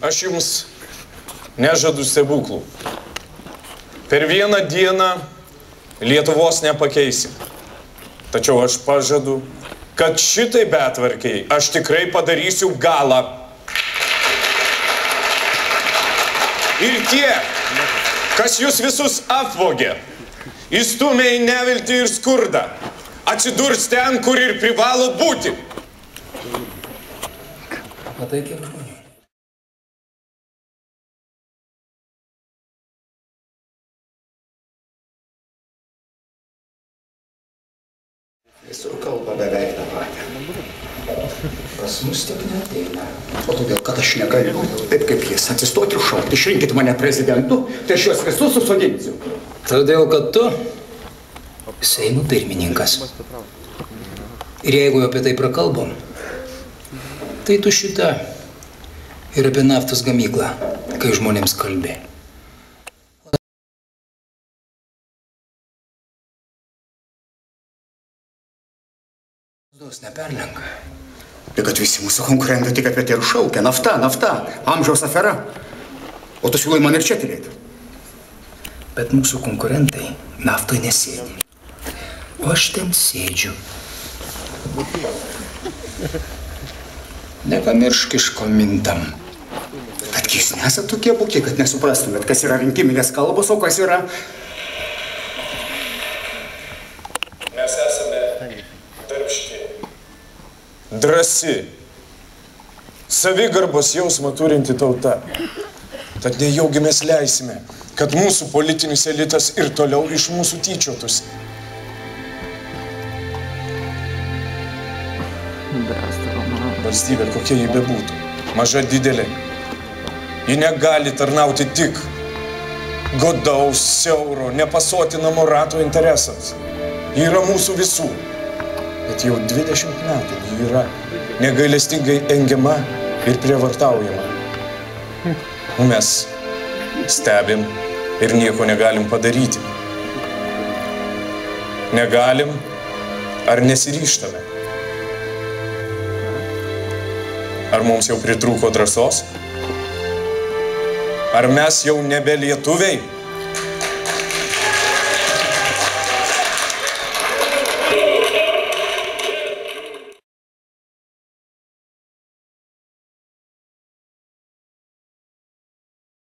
Aš jums nežadu stebuklų. Per vieną dieną Lietuvos nepakeisi. Tačiau aš pažadu, kad šitai betvarkiai aš tikrai padarysiu galą. Ir tie, kas jūs visus apvogė, įstumė į neviltį ir skurdą, atsidurs ten, kur ir privalo būti. Matai, kiek žmonių. Visur kalba beveik tą patį. Pas mus tik neteina. O todėl, kad aš negaliu, taip kaip jis, atsistoti ir šaukti, išrinkit mane prezidentu, tai aš juos visus susodinsiu. Todėl, kad tu Seimo pirmininkas. Ir jeigu apie tai prakalbom, tai tu šitą ir apie naftos gamyklą, kai žmonėms kalbė. Dos neperlenka. Tai kad visi mūsų konkurentai tik apie tai ir šaukia. Nafta, nafta, amžiaus afera. O tu siūlai man ir čia tylėti. Bet mūsų konkurentai naftoj nesėdi. O aš ten sėdžiu. Nepamiršk iš ko mintam. Bet jūs nesat tokie bukiai, kad nesuprastumėt, kas yra rinkiminės kalbos, o kas yra... drasi, savigarbos jausmą turinti tauta. Tad nejaugi mes leisime, kad mūsų politinis elitas ir toliau iš mūsų tyčiotųsi. Valstybė, kokia ji bebūtų, maža didelė, ji negali tarnauti tik godaus, siauro, nepasotinamo rato interesams. Ji yra mūsų visų. Bet jau 20 metų ji yra negailestingai engiama ir prievartaujama. O mes stebim ir nieko negalim padaryti. Negalim ar nesiryštame. Ar mums jau pritrūko drąsos? Ar mes jau nebe lietuviai?